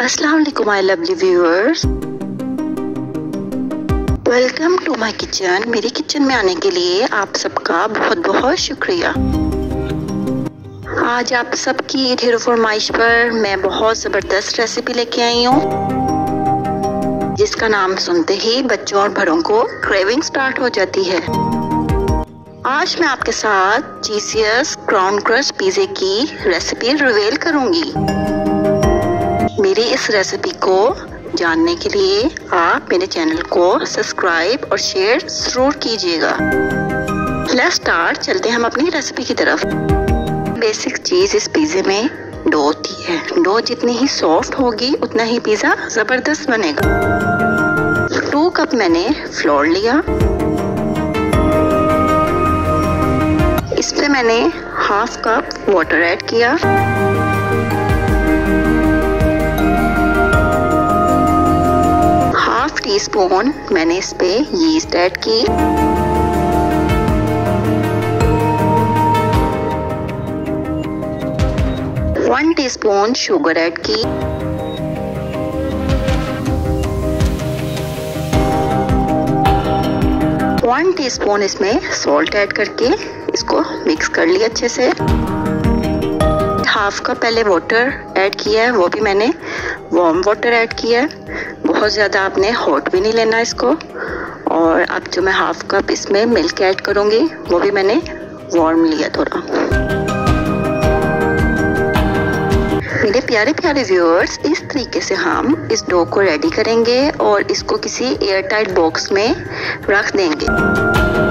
अस्सलाम वालेकुम my lovely viewers welcome to my kitchen मेरी किचन में आने के लिए आप सबका बहुत बहुत शुक्रिया। आज आप सबकी ढेरों फरमाइश पर मैं बहुत ज़बरदस्त रेसिपी लेके आई हूँ, जिसका नाम सुनते ही बच्चों और बड़ों को क्रेविंग स्टार्ट हो जाती है। आज मैं आपके साथ जीसीएस क्राउन क्रश पिज़्ज़े की रेसिपी रिवील करूँगी। मेरी इस रेसिपी को जानने के लिए आप मेरे चैनल को सब्सक्राइब और शेयर ज़रूर कीजिएगा। लेट्स स्टार्ट चलते हैं हम अपनी रेसिपी की तरफ़। बेसिक चीज़ इस पिज्जे में डो होती है। डो जितनी ही सॉफ्ट होगी, उतना ही पिज्जा ज़बरदस्त बनेगा। टू कप मैंने फ्लोर लिया। इस पे मैंने हाफ़ कप वाटर ऐड किया। टीस्पून मैंने इस पे यीस्ट ऐड की। वन टीस्पून शुगर ऐड की। वन टीस्पून इसमें सॉल्ट ऐड करके इसको मिक्स कर लिया अच्छे से। हाफ़ कप पहले वाटर ऐड किया है, वो भी मैंने वार्म वाटर ऐड किया है। बहुत ज़्यादा आपने हॉट भी नहीं लेना इसको। और अब जो मैं हाफ़ कप इसमें मिल्क ऐड करूँगी, वो भी मैंने वार्म लिया थोड़ा। मेरे प्यारे प्यारे व्यूअर्स इस तरीके से हम इस डो को रेडी करेंगे और इसको किसी एयर टाइट बॉक्स में रख देंगे।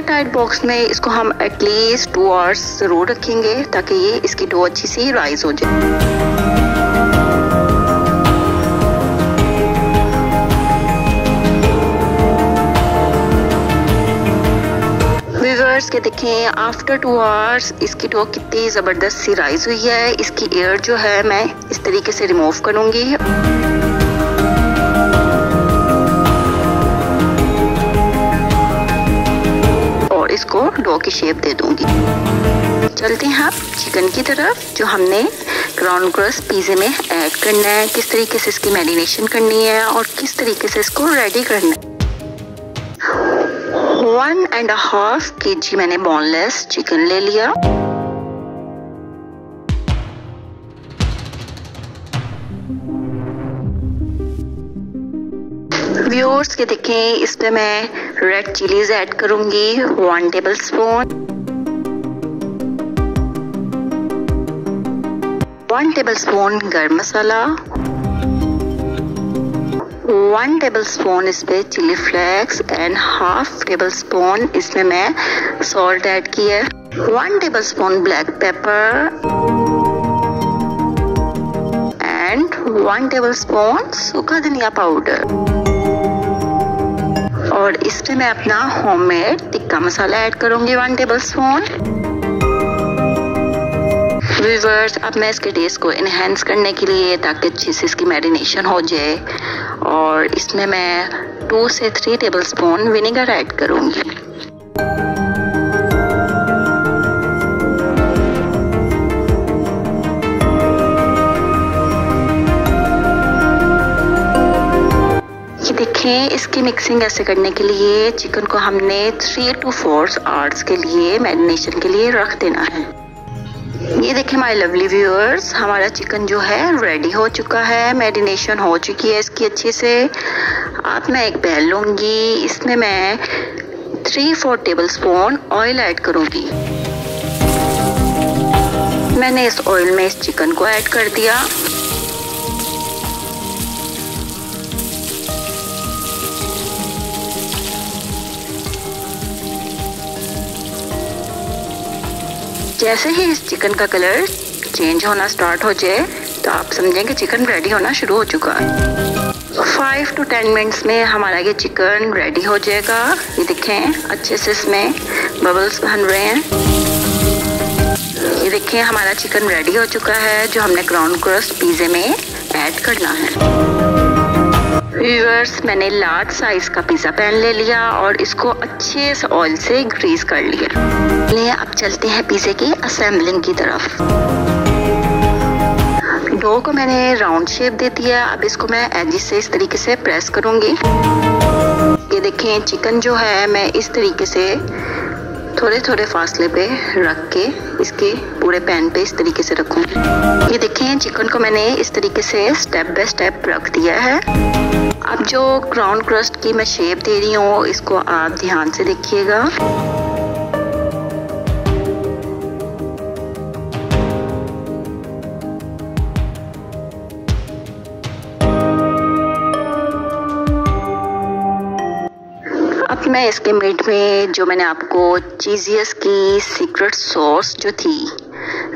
एयर टाइट बॉक्स में इसको हम एटलीस्ट टू आवर्स ज़रूर रखेंगे ताकि ये इसकी डो अच्छी सी राइज हो जाए। के देखें आफ्टर टू आवर्स इसकी डो कितनी ज़बरदस्त सी राइज हुई है। इसकी एयर जो है मैं इस तरीके से रिमूव करूँगी। इसको डो की शेप दे दूँगी। चलते हैं आप चिकन की तरफ़, जो हमने ग्राउंड क्रस पिज़्ज़े में ऐड करना है। किस तरीके से इसकी मैरिनेशन करनी है और किस तरीके से इसको रेडी करना है। वन एंड हाफ़ के जी मैंने बोनलेस चिकन ले लिया। व्यूअर्स के देखें इस पे मैं रेड चिलीज ऐड करूँगी one tablespoon one tablespoon garam masala one tablespoon इस पे chilli flakes and half tablespoon इसमें मैं सॉल्ट ऐड किया है. One tablespoon black pepper and one tablespoon सूखा धनिया पाउडर और इसमें मैं अपना होममेड टिक्का मसाला ऐड करूँगी वन टेबल स्पून व्यूवर्स अब मैं इसके टेस्ट को इन्हेंस करने के लिए ताकि अच्छे से इसकी मैरिनेशन हो जाए। और इसमें मैं टू से three tablespoon vinegar add करूँगी। देखें इसकी मिक्सिंग ऐसे करने के लिए चिकन को हमने थ्री टू फोर आवर्स के लिए मैरिनेशन के लिए रख देना है। ये देखें माय लवली व्यूअर्स हमारा चिकन जो है रेडी हो चुका है मैरिनेशन हो चुकी है इसकी अच्छे से। अब मैं एक बैल लूँगी, इसमें मैं three four tablespoon oil add करूँगी। मैंने इस ऑयल में इस चिकन को ऐड कर दिया। जैसे ही इस चिकन का कलर चेंज होना स्टार्ट हो जाए तो आप समझें कि चिकन रेडी होना शुरू हो चुका है। फाइव टू टेन मिनट्स में हमारा ये चिकन रेडी हो जाएगा। ये देखें, अच्छे से इसमें बबल्स बन रहे हैं। ये देखें, हमारा चिकन रेडी हो चुका है, जो हमने ग्राउंड क्रस्ट पिज़्ज़े में ऐड करना है। व्यूअर्स मैंने लार्ज साइज़ का पिज़्ज़ा पैन ले लिया और इसको अच्छे से ऑयल से ग्रीस कर लिया। ले अब चलते हैं पिज़्ज़े की असेंबलिंग की तरफ़। डो को मैंने राउंड शेप दे दिया। अब इसको मैं एजिस से इस तरीके से प्रेस करूँगी। ये देखें चिकन जो है, मैं इस तरीके से थोड़े थोड़े फासले पे रख के इसके पूरे पैन पे इस तरीके से रखूँगी ये देखें चिकन को मैंने इस तरीके से स्टेप बाय स्टेप रख दिया है। अब जो क्राउन क्रस्ट की मैं शेप दे रही हूँ, इसको आप ध्यान से देखिएगा। मैं इसके मिड में जो मैंने आपको चीजियस की सीक्रेट सॉस जो थी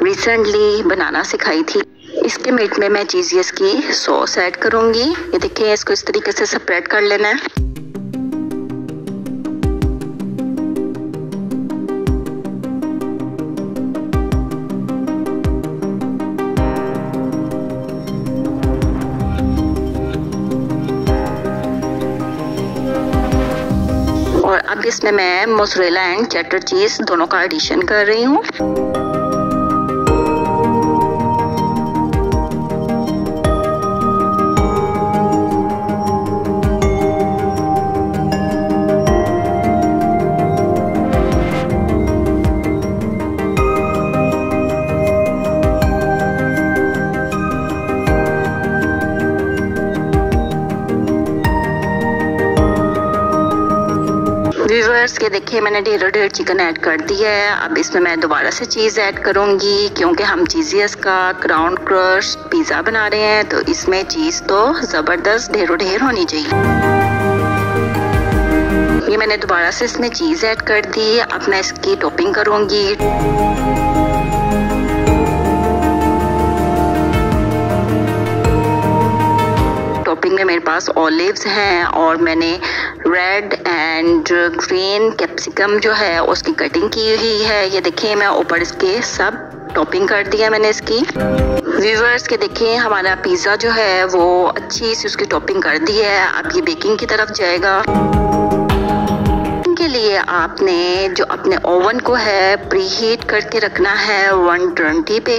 रिसेंटली बनाना सिखाई थी। इसके मीट में मैं चीजियस की सॉस ऐड करूँगी। ये देखिए, इसको इस तरीके से सेपरेट कर लेना है। और अब इसमें मैं मोसरेला एंड चटर चीज़ दोनों का एडिशन कर रही हूँ। व्यूवर्स के देखिए, मैंने ढेरों ढेर चिकन ऐड कर दिया है। अब इसमें मैं दोबारा से चीज़ ऐड करूँगी, क्योंकि हम चीजियस का क्राउन क्रश पिज़्ज़ा बना रहे हैं तो इसमें चीज़ तो ज़बरदस्त ढेरों ढेर होनी चाहिए। ये मैंने दोबारा से इसमें चीज़ ऐड कर दी। अब मैं इसकी टॉपिंग करूँगी। टॉपिंग में मेरे पास ऑलिव्स हैं और मैंने रेड एंड ग्रीन कैप्सिकम जो है उसकी कटिंग की हुई है। ये देखिए, मैं ऊपर इसके सब टॉपिंग कर दिया मैंने इसकी। व्यूवर्स के देखिए, हमारा पिज़्ज़ा जो है वो अच्छी सी उसकी टॉपिंग कर दी है। अब ये बेकिंग की तरफ़ जाएगा। लिए आपने जो अपने ओवन को है प्री हीट करके रखना है 120 पे।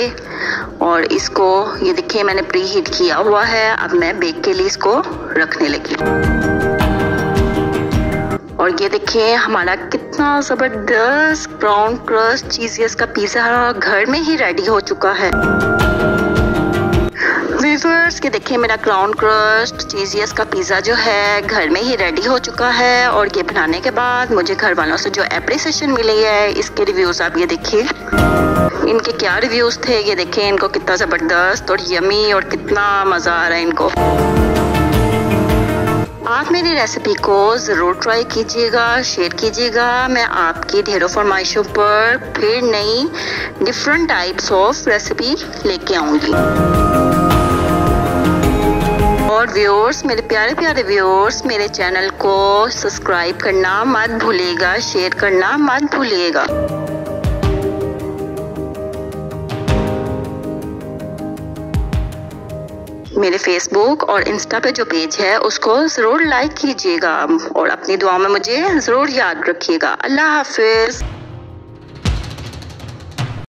और इसको, ये देखिए, मैंने प्री हीट किया हुआ है। अब मैं बेक के लिए इसको रखने लगी और ये देखिए, हमारा कितना ज़बरदस्त ब्राउन क्रस्ट चीजियस का पिज्जा घर में ही रेडी हो चुका है। व्यूवर्स के देखिए मेरा क्राउन क्रस्ट चीजियस का पिज़्ज़ा जो है, घर में ही रेडी हो चुका है और ये बनाने के बाद मुझे घर वालों से जो एप्रिसिएशन मिली है, इसके रिव्यूज़ आप ये देखिए। इनके क्या रिव्यूज़ थे, ये देखिए इनको कितना ज़बरदस्त और यमी और कितना मज़ा आ रहा है इनको। आप मेरी रेसिपी को ज़रूर ट्राई कीजिएगा शेयर कीजिएगा। मैं आपकी ढेरों फरमाइशों पर फिर नई डिफरेंट टाइप्स ऑफ़ रेसिपी लेके आऊँगी। और व्यूअर्स मेरे प्यारे प्यारे व्यूअर्स मेरे चैनल को सब्सक्राइब करना मत भूलिएगा शेयर करना मत भूलिएगा। मेरे फेसबुक और इंस्टा पे जो पेज है, उसको ज़रूर लाइक कीजिएगा और अपनी दुआ में मुझे ज़रूर याद रखिएगा। अल्लाह हाफिज़।